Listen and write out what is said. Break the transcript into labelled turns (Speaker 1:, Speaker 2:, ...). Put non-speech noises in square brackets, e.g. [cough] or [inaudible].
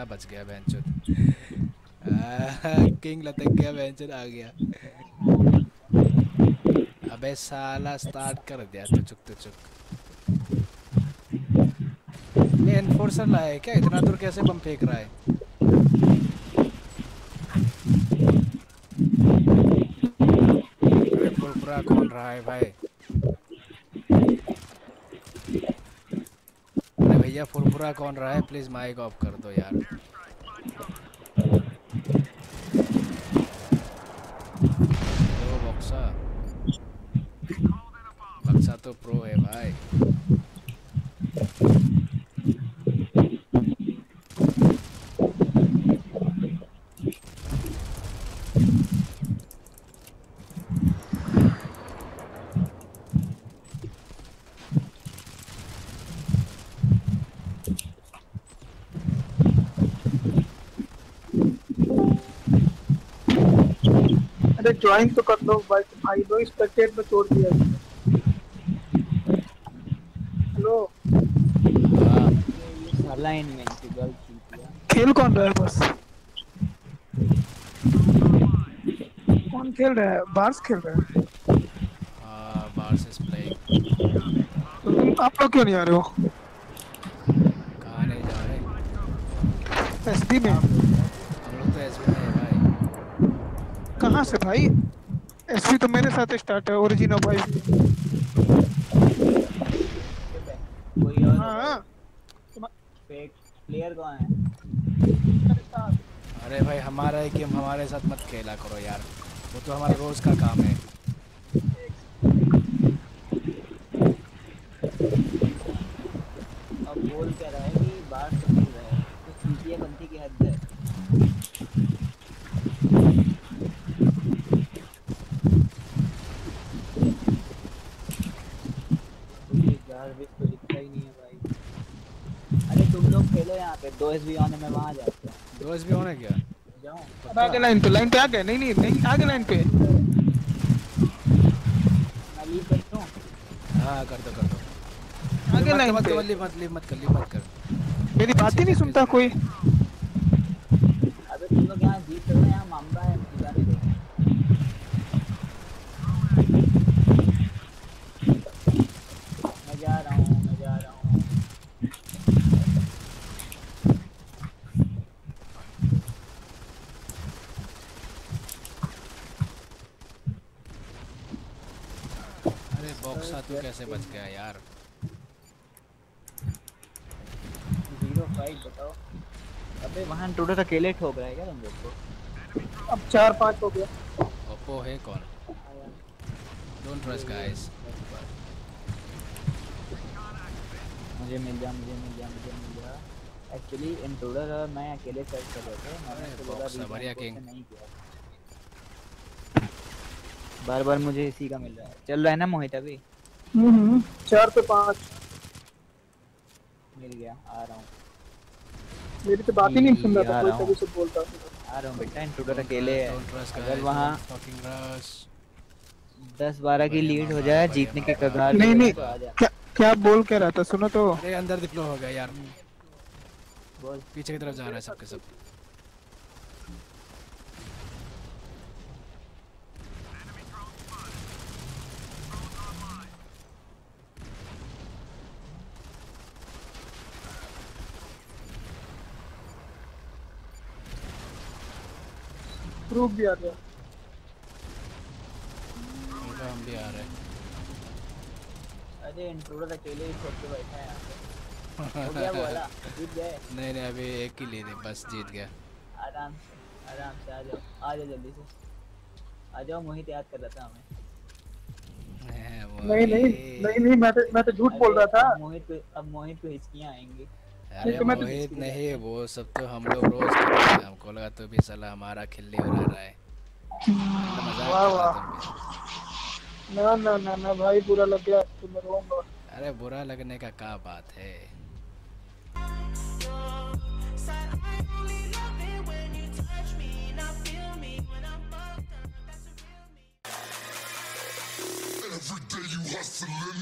Speaker 1: लटकाना बच गया बहनचोद [laughs] किंग लटक गया बहनचोद आ गया। अबे साला स्टार्ट कर दिया तो चुक तो चुक। ये एनफोर्सर है क्या? इतना दूर कैसे बम फेंक रहा है? कौन रहा है भाई। भैया फुरफुरा कौन रहा है? प्लीज़ माइक ऑफ़ कर दो यार। बक्सा बक्सा तो प्रो है भाई।
Speaker 2: अरे ज्वाइन तो कर लो भाई भाई दो स्पेक्टेट में छोड़ दिया हेलो
Speaker 1: हाँ।
Speaker 3: साला इनमें की गर्ल थी
Speaker 2: खेल कौन रहा है बस? कौन खेल रहा है? बार्स खेल रहा है।
Speaker 1: हाँ बार्स इज़ प्लेइंग
Speaker 2: तो तुम आप लोग क्यों नहीं आ रहे हो?
Speaker 1: कहाँ नहीं जा रहे?
Speaker 2: एसडी में
Speaker 1: हम लोग तो एसबी में है भाई
Speaker 2: कहाँ से भाई? एसपी तो मेरे साथ स्टार्ट है ओरिजिनल भाई।
Speaker 3: कोई और
Speaker 2: हाँ।
Speaker 3: फेक प्लेयर कौन है?
Speaker 1: अरे भाई हमारा है गेम हमारे साथ मत खेला करो यार। वो तो हमारा रोज का काम है।
Speaker 3: अब बोल क्या रहा है कि बाहर से मिल रहा है। तो सीटिया बनती की हद है? ये गार्बेज तो दिखता ही नहीं है भाई। अरे तुम लोग खेलो यहाँ पे दो एस बी आने में वहाँ जाते हैं।
Speaker 1: रोज भी होने क्या?
Speaker 3: जाओ।
Speaker 2: आगे लाइन पे लाइन पे आ गए नहीं नहीं नहीं आगे लाइन पे।
Speaker 3: मैं लीव करता हूँ।
Speaker 1: हाँ कर दो कर दो।
Speaker 2: आगे लाइन
Speaker 1: मत
Speaker 2: पे।
Speaker 1: मत लीव मत कर लीव मत कर।
Speaker 2: मेरी बात ही नहीं सुनता कोई।
Speaker 3: अबे तुम लोग यहाँ जीत रहे हो यहाँ मामला है जाने दो मैं जा रहा हूँ मैं जा रहा हूँ
Speaker 1: अरे बॉक्सा तू कैसे बच गया यार?
Speaker 3: ज़ीरो फाइव बताओ। अबे वहाँ टोटल अकेले ठोक रहा है क्या तुम लोग को?
Speaker 2: अब चार पाँच हो गया।
Speaker 1: ओप्पो है कौन? डोंट ट्रस्ट गाइस
Speaker 3: मुझे मिल जा मुझे मिल जा मुझे मिल जा एक्चुअली इंट्रोडर मैं अकेले सर्च कर रहे थे। मैंने बोला
Speaker 1: बढ़िया
Speaker 3: को
Speaker 1: king।
Speaker 3: नहीं किया। बार बार मुझे इसी का मिल रहा है। चल रहा है ना मोहित अभी?
Speaker 2: हम्म हम्म, चार पे पाँच।
Speaker 3: मिल गया आ रहा हूँ।
Speaker 2: मेरी तो बात ही नहीं सुन रहा था कोई। तभी से बोलता था।
Speaker 3: आ रहा हूँ बेटा इंट्रोडर अकेले है। अगर वहाँ दस बारह की लीड हो जाए जीतने के। कगार
Speaker 2: नहीं, नहीं।
Speaker 3: तो
Speaker 2: क्या क्या बोल क्या रहा था सुनो तो।
Speaker 1: अरे अंदर डिप्लो हो गया यार।
Speaker 3: बोल।
Speaker 1: पीछे की तरफ़ जा रहा है सबके सब।
Speaker 2: प्रूफ भी आ गया।
Speaker 1: हम भी आ रहे हैं।
Speaker 3: अरे इंट्रोडर अकेले ही छोड़ के बैठा है यहाँ पे। हो गया बोला जीत गए।
Speaker 1: नहीं नहीं अभी एक ही ले ली बस जीत गया।
Speaker 3: आराम से आराम से आ जाओ आ जाओ जल्दी से। आ जाओ मोहित याद कर रहा था हमें।
Speaker 2: नहीं नहीं नहीं नहीं मैं तो मैं तो झूठ बोल रहा था।
Speaker 3: मोहित अब मोहित को हिचकियाँ आएँगी।
Speaker 1: अरे
Speaker 2: तो तो-
Speaker 1: मोहित नहीं वो सब तो हम लोग रोज हमको लगा तो भी साला हमारा खिल्ली उड़ा रहा है
Speaker 2: वाह, वाह। ना ना ना ना भाई बुरा लग गया तो मैं रोऊँगा
Speaker 1: अरे बुरा लगने का क्या बात है.
Speaker 4: Every day you hustling.